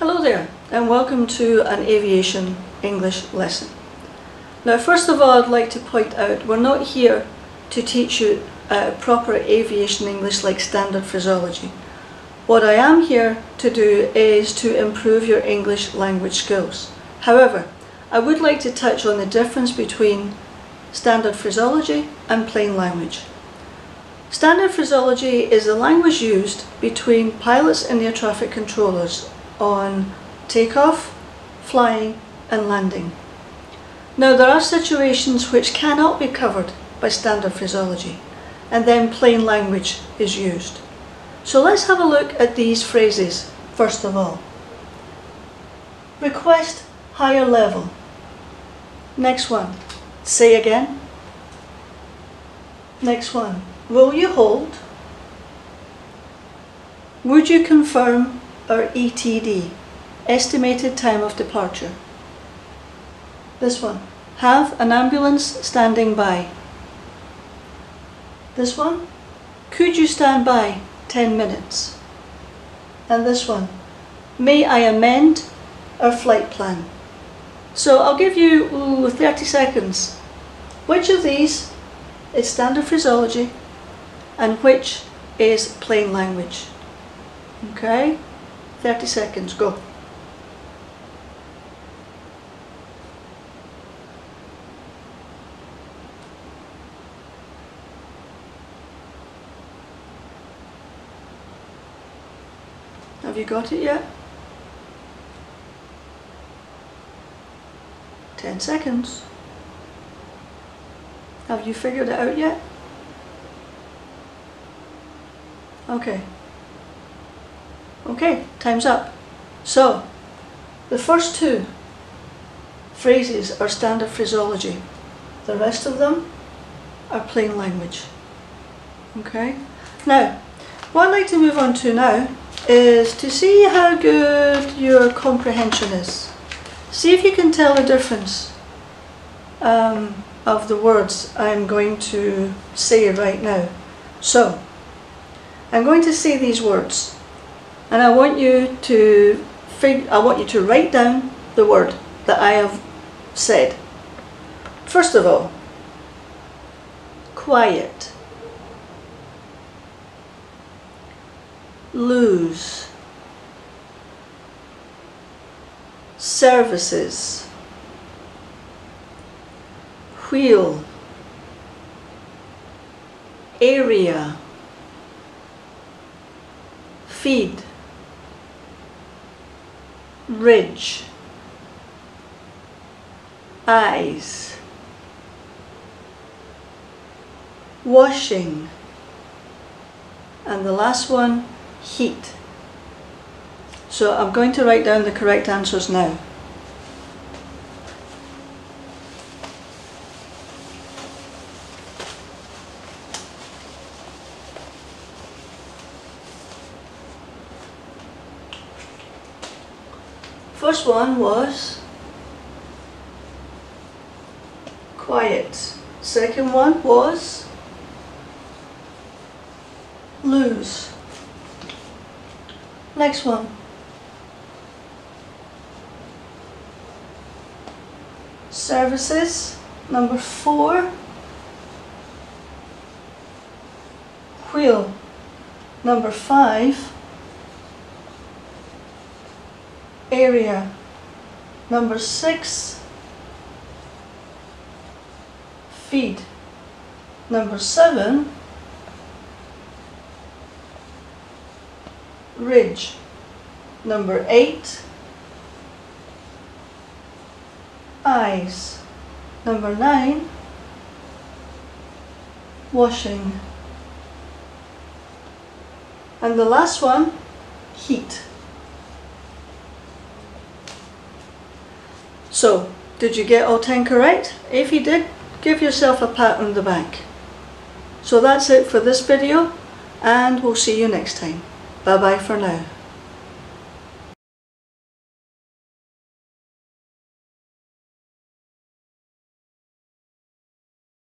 Hello there and welcome to an aviation English lesson. Now first of all I'd like to point out we're not here to teach you uh, proper aviation English like standard phraseology. What I am here to do is to improve your English language skills. However, I would like to touch on the difference between standard phraseology and plain language. Standard phraseology is the language used between pilots and air traffic controllers on takeoff, flying and landing. Now there are situations which cannot be covered by standard phraseology and then plain language is used. So let's have a look at these phrases first of all. Request higher level. Next one. Say again. Next one. Will you hold? Would you confirm our ETD, estimated time of departure? This one. Have an ambulance standing by. This one. Could you stand by 10 minutes? And this one. May I amend our flight plan? So I'll give you ooh, 30 seconds. Which of these is standard phraseology and which is plain language? Okay, 30 seconds, go. Have you got it yet? 10 seconds. Have you figured it out yet? Okay. Okay, time's up. So, the first two phrases are standard phraseology. The rest of them are plain language. Okay? Now, what I'd like to move on to now is to see how good your comprehension is. See if you can tell the difference um, of the words I'm going to say right now. So, I'm going to say these words and I want you to fig I want you to write down the word that I have said. First of all, quiet, lose, services, wheel, area, feed, ridge, eyes, washing, and the last one, heat. So I'm going to write down the correct answers now. First one was quiet. Second one was lose. Next one. Services, number four. Wheel, number five. Area, number six. Feed, number seven. Ridge, number eight. Eyes, number nine. Washing. And the last one, heat. So, did you get all 10 correct? If you did, give yourself a pat on the back. So that's it for this video, and we'll see you next time. Bye bye for now.